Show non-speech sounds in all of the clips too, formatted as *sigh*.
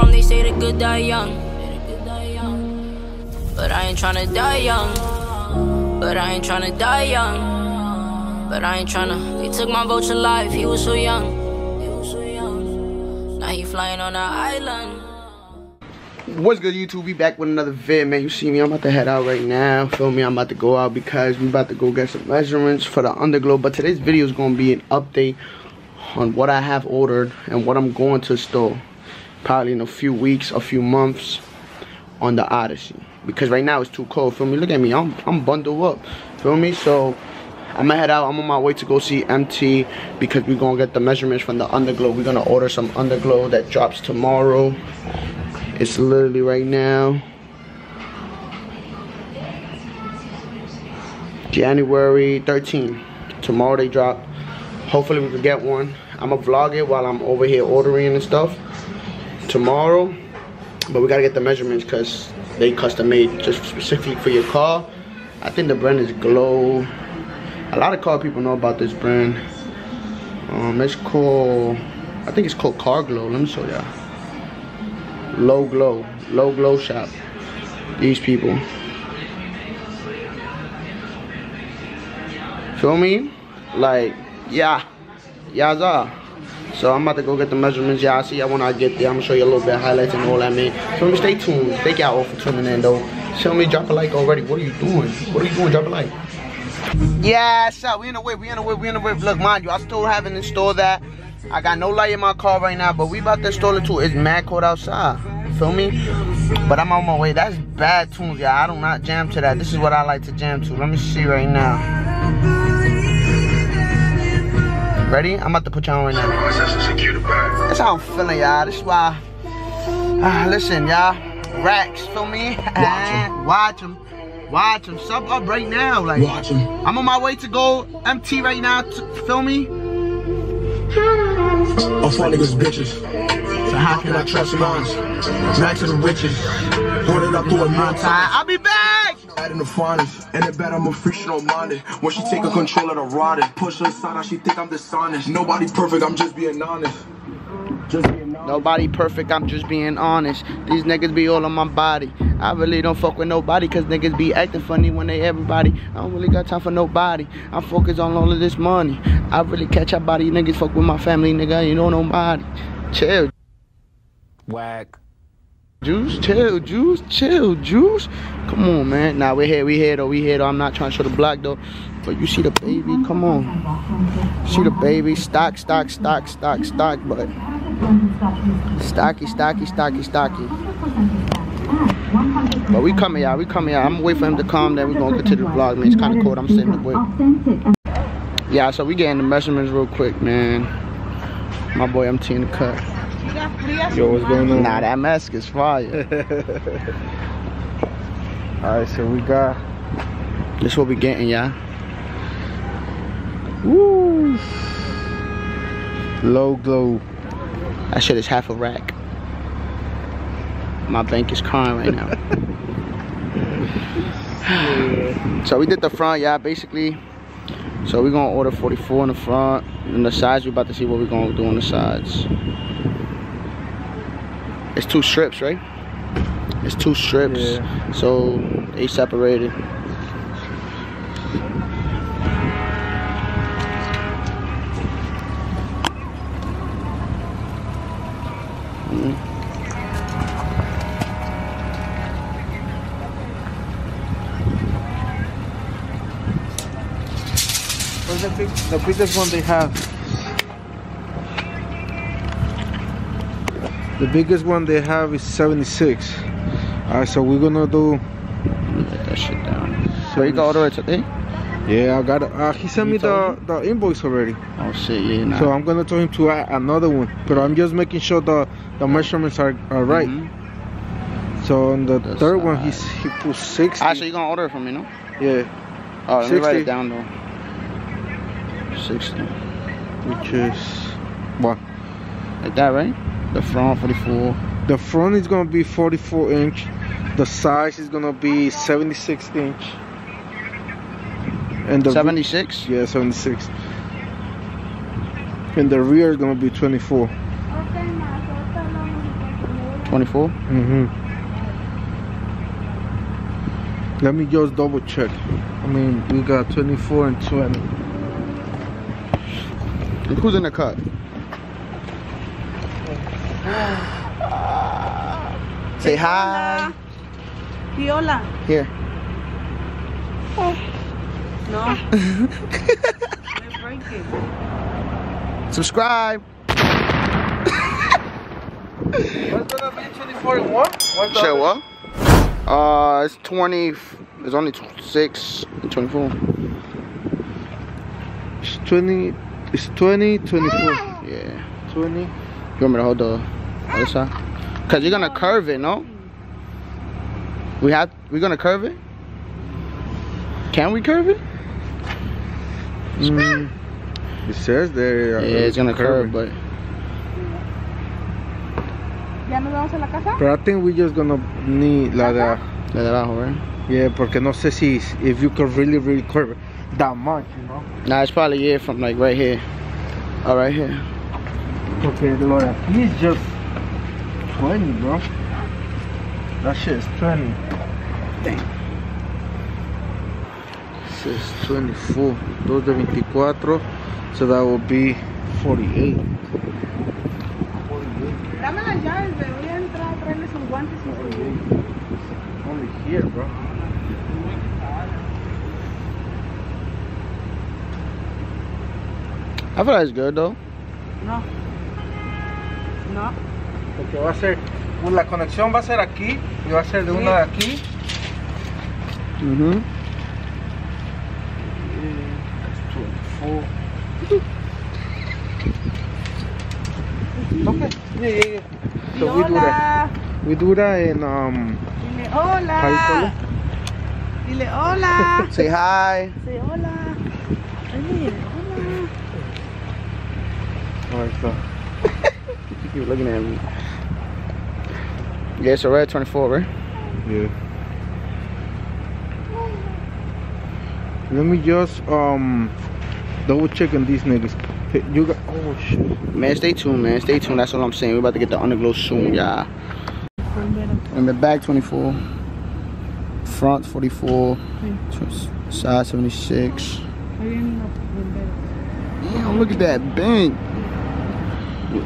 from, they say the good die young. But I ain't tryna die young. But I ain't tryna die young. But I ain't tryna. They took my vulture life, he was so young. Now he flying on an island. What's good YouTube? We back with another vid, man. You see me, I'm about to head out right now. Feel me? I'm about to go out because we about to go get some measurements for the underglow. But today's video is going to be an update on what I have ordered and what I'm going to store. Probably in a few weeks, a few months on the Odyssey. Because right now it's too cold, feel me? Look at me, I'm, I'm bundled up, feel me? So I'm gonna head out. I'm on my way to go see MT because we're gonna get the measurements from the underglow. We're gonna order some underglow that drops tomorrow. It's literally right now. January 13th. Tomorrow they drop. Hopefully we can get one. I'ma vlog it while I'm over here ordering and stuff. Tomorrow. But we gotta get the measurements because they custom made just specifically for your car. I think the brand is Glow. A lot of car people know about this brand. Um, it's called, I think it's called Car Glow. Let me show y'all. Low Glow, Low Glow Shop. These people. Feel me? Like, yeah, yaza. So I'm about to go get the measurements. Y'all see y'all when I get there. I'm gonna show you a little bit of highlights and all that, man. So me, stay tuned. Thank y'all all for tuning in, though. Tell me, drop a like already. What are you doing? What are you doing? Drop a like. Yeah, so we in the way, we in the way, we in the way. Look, mind you, I still haven't installed that. I got no light in my car right now, but we about to install it too. It's mad cold outside. Feel me? But I'm on my way. That's bad tunes, y'all. I do not jam to that. This is what I like to jam to. Let me see right now. Ready? I'm about to put you on right now. That's how I'm feeling, y'all. This is why. Uh, listen, y'all. Racks, feel me? Watch them. Watch them. Sub up right now. Like, Watch them. I'm on my way to go MT right now. To, feel me? All my niggas bitches. So how Can I trust mines? Back to the riches. Ordered up to a time. I'll be back. Adding the finest. And it bet I'm a free, she don't mind it. When she take a control of the rod and push her aside, now she think I'm dishonest. Nobody perfect, I'm just being honest. Just being honest. Nobody perfect, I'm just being honest. These niggas be all on my body. I really don't fuck with nobody, cause niggas be acting funny when they everybody. I don't really got time for nobody. I'm focused on all of this money. I really catch up body. Niggas fuck with my family, nigga. You know nobody. Chill. Whack. Juice, chill, juice, chill, juice. Come on, man. Nah, we here, we here though, we here though. I'm not trying to show the block though. But you see the baby, come on. See the baby, stock, stock, stock, stock, stock, but stocky, stocky, stocky, stocky. But we coming, y'all. We coming, y'all. I'm gonna wait for him to come, then we gonna get to the vlog, man. It's kind of cold. I'm sitting the way. Yeah, so we getting the measurements real quick, man. My boy, I'm in the cut. Yo, what's going on? Nah, that mask is fire. *laughs* Alright, so we got this what we getting, y'all. Woo! low glow. That shit is half a rack. My bank is crying right now. *laughs* so we did the front, yeah, basically. So we're gonna order 44 in the front. And the sides, we're about to see what we're gonna do on the sides. It's two strips, right? It's two strips. Yeah. So they separated. The, the biggest one they have? The biggest one they have is 76. Alright, so we're gonna do. Let that shit down. So you got order it today? Yeah, I got it. Uh, he sent He me the, told the invoice already. Oh shit, yeah, nah. So I'm gonna tell him to add another one. But I'm just making sure the, the measurements are, are right. Mhm. So on the, The third one, he's, he put 60. actually so you gonna order it from me, no? yeah, Oh, let me write it down though. 60. which is. What? Like that, right? The front 44. The front is gonna be 44 inch. The size is gonna be 76 inch. And the 76? yeah, 76. And the rear is gonna be 24. 24? Mm-hmm. Let me just double check. I mean, we got 24 and 20. And who's in the cut? *sighs* Say hi. Viola. Here. No. *laughs* Breaking. Subscribe. What's gonna be 24 and 1? What? Uh, it's 20. It's only 26 and 24. It's 20. It's 20, 24. *gasps* Yeah. 20. You want me to hold the other side? Cause you're gonna curve it, no? We have. We're gonna curve it. Can we curve it? Mm, it says there. Yeah, it's gonna curve, but ¿Ya nos vamos a la casa? But I think we just gonna need la de. la de abajo, right? Yeah, porque no sé si if you could really really curve that much, you know. Nah, it's probably yeah from like right here. Oh, right here. Okay, lo de aquí is just 20, bro. That shit is 20. Damn. This is 24. Dos de 24. So that will be 48. Dame las llaves, me voy a entrar a traerle sus guantes y sus... Only here, bro. I feel like it's good though. No. No. Porque va a ser. La conexión va a ser aquí y va a ser de una de aquí. Mm-hmm. Okay. Yeah, yeah, yeah. So we do that. We do that in um. Dile How you call hola. it? Dile hola. *laughs* Say hi. Say hola. Dile hola. Alright, so. Keep looking at me. Yeah, it's a red 24, right? Yeah. Let me just um double check on these niggas. You got oh shit. Man, stay tuned, man. Stay tuned. That's all I'm saying. We're about to get the underglow soon, y'all. And the back 24. Front 44. tw- Side 76. Damn, look at that bank.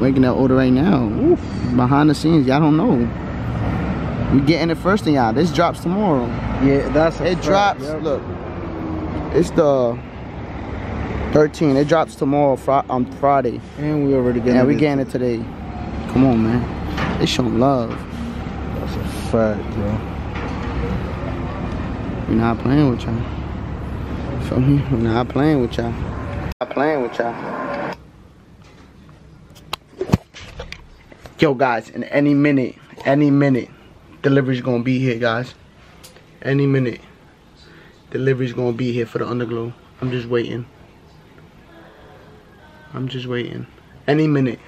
Making that order right now. Oof. Behind the scenes, y'all don't know. We getting it first thing, y'all. This drops tomorrow. Yeah, that's It fact, drops. yep. Look, it's the 13. It drops tomorrow, fri- on Friday. And we already getting it. Yeah, we getting it today. Come on, man. They showing love. That's a fact, bro. We not playing with y'all. Feel me? We not playing with y'all. Not playing with y'all. Yo, guys, in any minute, any minute, delivery's gonna be here, guys. Any minute, delivery's gonna be here for the underglow. I'm just waiting. I'm just waiting. Any minute.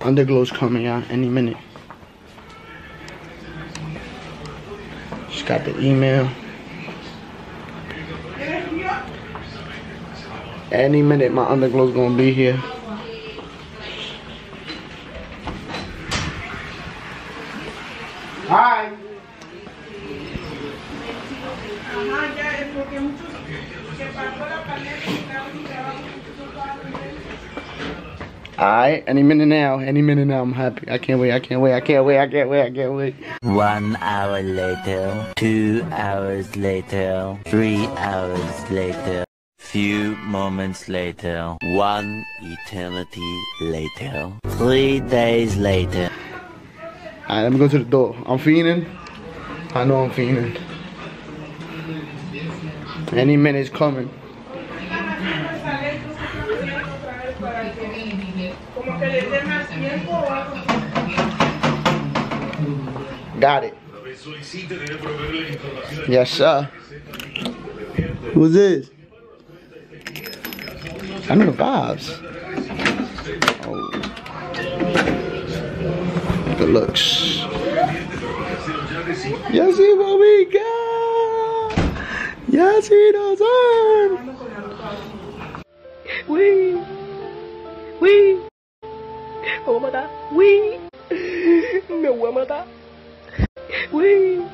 Underglow's coming out any minute. Just got the email. Any minute my underglow's gonna be here. Hi. Alright, any minute now, any minute now, I'm happy. I can't wait, I can't wait, I can't wait, I can't wait, I can't wait. One hour later, two hours later, three hours later, few moments later, one eternity later, three days later. Alright, let me go to the door. I'm fiending. I know I'm fiending. Any minute it's coming. Got it. Yes, sir. Who's this? I know the vibes. Oh. Good looks. See what we got? You see the sun? We, we, voy a matar. Uy. Me a matar. Uy.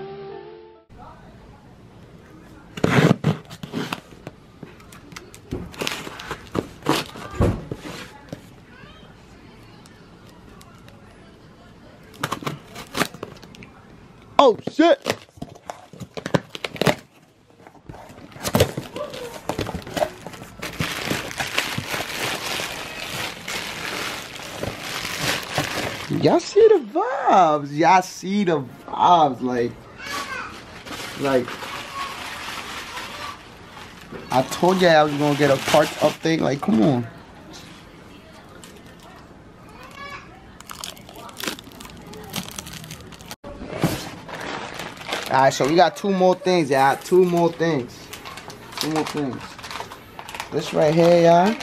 Oh shit! Y'all see the vibes. Y'all see the vibes. Like, like, I told you I was gonna get a parts update. Like, come on. Alright, so we got two more things, y'all. Two more things. Two more things. This right here, y'all.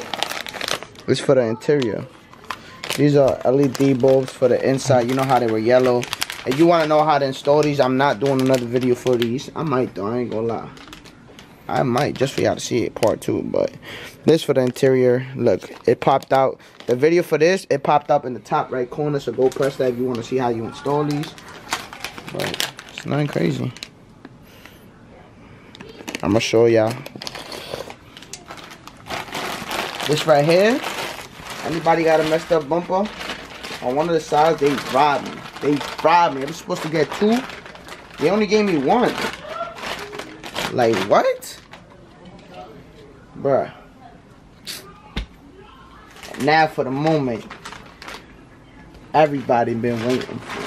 This for the interior. These are LED bulbs for the inside. You know how they were yellow. If you want to know how to install these, I'm not doing another video for these. I might though, I ain't gonna lie. I might, just for y'all to see it, part two. But this for the interior. Look, it popped out. The video for this, it popped up in the top right corner. So go press that if you want to see how you install these. But it's nothing crazy. I'm gonna show y'all. This right here. Anybody got a messed up bumper? On one of the sides, they robbed me. They robbed me. I was supposed to get two. They only gave me one. Like what? Bruh. Now for the moment. Everybody been waiting for.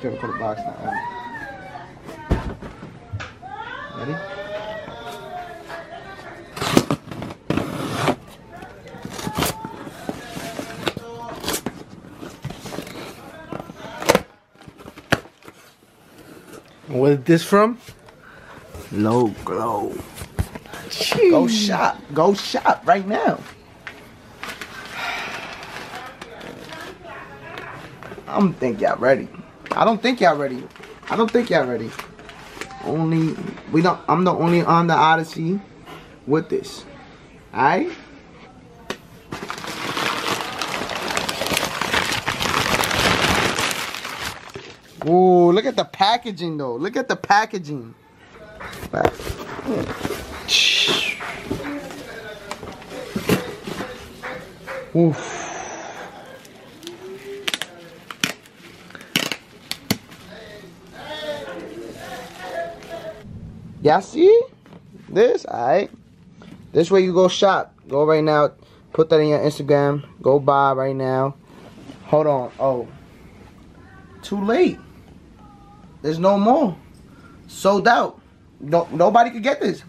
Gotta put a box now. Ready? Where's this from? Low glow. Go shop. Go shop right now. I don't think y'all ready. I don't think y'all ready. I don't think y'all ready. Only we don't I'm the only on the Odyssey with this. Alright? Ooh, look at the packaging though. Look at the packaging. Oof. Y'all see? This, alright? This way you go shop. Go right now. Put that in your Instagram. Go buy right now. Hold on. Oh. Too late. There's no more. Sold out. No, nobody could get this.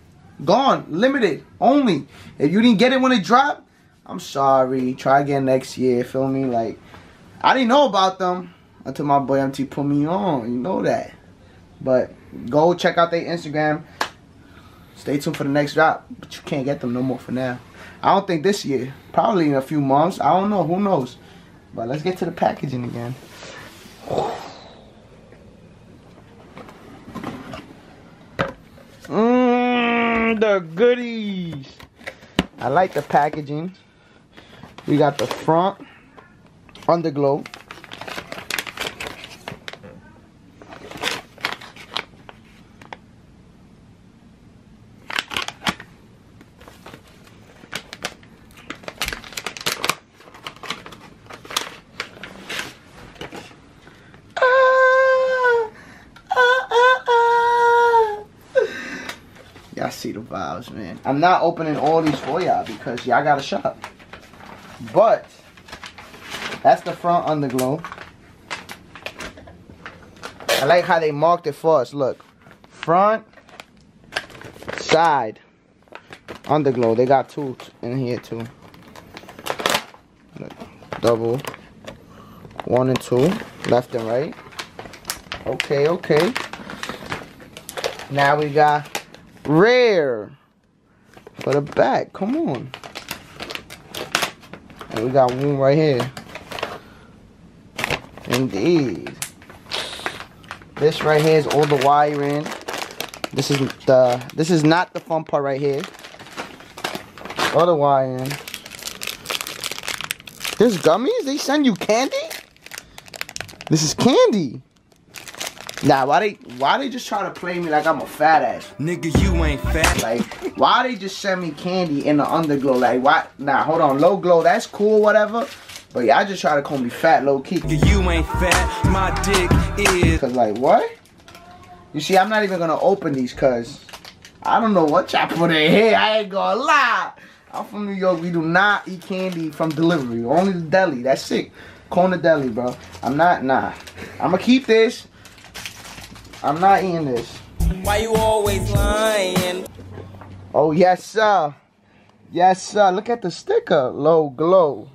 Gone. Limited. Only. If you didn't get it when it dropped, I'm sorry. Try again next year. Feel me? Like, I didn't know about them until my boy MT put me on. You know that. But go check out their Instagram. Stay tuned for the next drop. But you can't get them no more for now. I don't think this year. Probably in a few months. I don't know. Who knows? But let's get to the packaging again. Goodies. I like the packaging. We got the front underglow. See the vibes, man. I'm not opening all these for y'all because y'all got to shop. But that's the front underglow. I like how they marked it for us. Look, front, side, underglow. They got two in here too. Look, double, one and two, left and right. Okay, okay. Now we got rare for the back. Come on. And we got one right here. Indeed. This right here is all the wiring. This is the this is not the fun part right here. Other YN. This gummies? They send you candy? This is candy. Nah, why they why they just try to play me like I'm a fat ass? Nigga, you ain't fat. Like, why they just send me candy in the underglow? Like, why? Nah, hold on, low glow, that's cool, whatever. But y'all just try to call me fat, low key. Nigga, you ain't fat. My dick is. Cause like what? You see, I'm not even gonna open these cause I don't know what y'all put in here. I ain't gonna lie. I'm from New York. We do not eat candy from delivery. Only the deli. That's sick. Corner deli, bro. I'm not, nah. I'm gonna keep this. I'm not eating this. Why you always lying? Oh, yes, sir. Yes, sir. Look at the sticker. Low glow.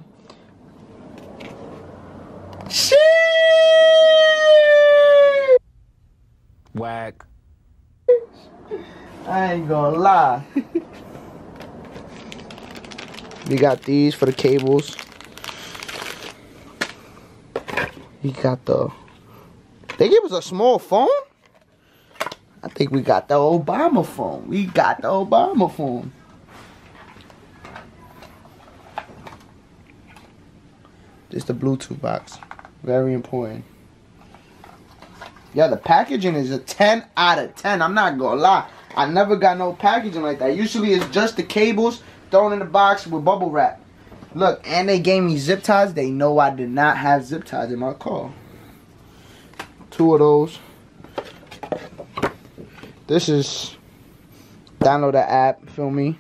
Shit! Whack. I ain't gonna lie. we got these for the cables. We got the. They give us a small phone? Think we got the Obama phone. We got the Obama phone. Just the Bluetooth box. Very important. Yeah, the packaging is a 10 out of 10. I'm not gonna lie. I never got no packaging like that. Usually it's just the cables thrown in the box with bubble wrap. Look, and they gave me zip ties. They know I did not have zip ties in my car. Two of those. This is download the app, feel me?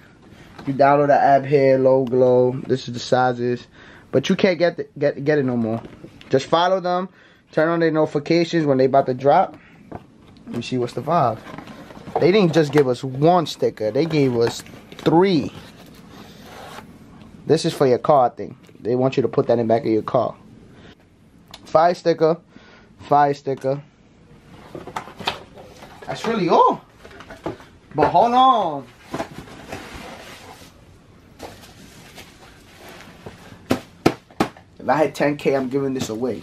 You download the app here, low glow. This is the sizes. But you can't get the, get get it no more. Just follow them. Turn on their notifications when they about to drop. And see what's the vibe. They didn't just give us one sticker. They gave us three. This is for your car thing. They want you to put that in the back of your car. Fire sticker. Fire sticker. That's really all. But hold on. If I had 10K, I'm giving this away.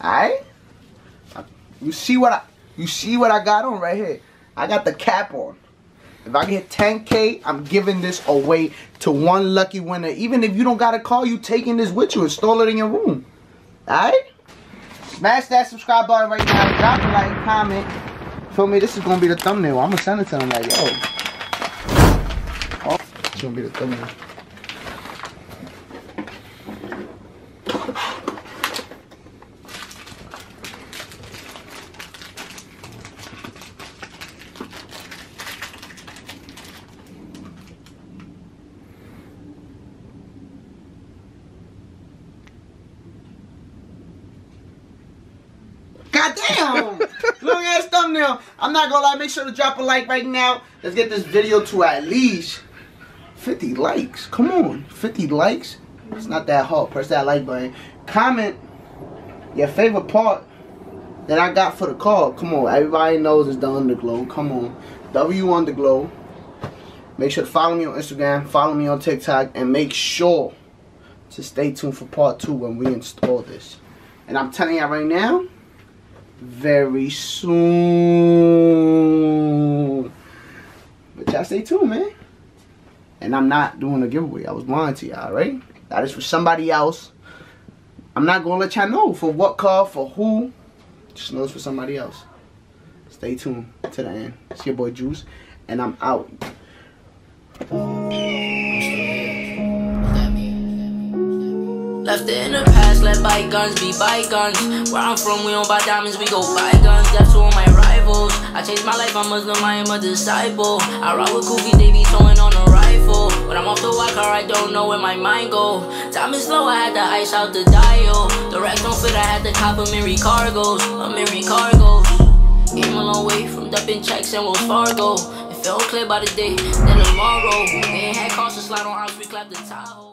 Alright? You see what I you see what I got on right here? I got the cap on. If I get 10k, I'm giving this away to one lucky winner. Even if you don't got a car, you taking this with you. and Install it in your room. Alright? Smash that subscribe button right now. Drop a like, comment. Feel me? This is gonna be the thumbnail. I'm gonna send it to them like, yo. Oh, it's gonna be the thumbnail. Goddamn! Long ass thumbnail. I'm not gonna lie, make sure to drop a like right now. Let's get this video to at least 50 likes. Come on, 50 likes? It's not that hard. Press that like button. Comment your favorite part that I got for the car. Come on, everybody knows it's the underglow. Come on. W underglow. Make sure to follow me on Instagram, follow me on TikTok, and make sure to stay tuned for part two when we install this. And I'm telling you right now, very soon. But y'all stay tuned, man. And I'm not doing a giveaway. I was lying to y'all, right? That is for somebody else. I'm not gonna let y'all know for what car, for who. Just know it's for somebody else. Stay tuned to the end. It's your boy Juice, and I'm out. Left it in the past, let bygones be bygones. Where I'm from, we don't buy diamonds, we go buy guns. That's all my rivals. I changed my life, I'm Muslim, I am a disciple. I ride with Koofy, they be throwing on a rifle. When I'm off the walk I don't know where my mind go. Time is slow, I had to ice out the dial. The racks don't fit, I had to cop Amiri cargos, Amiri cargos. Came a long way from dumping checks and Wells Fargo. It felt clear by the day, then tomorrow. We ain't had cars to slide on house, we clapped the Tahoe.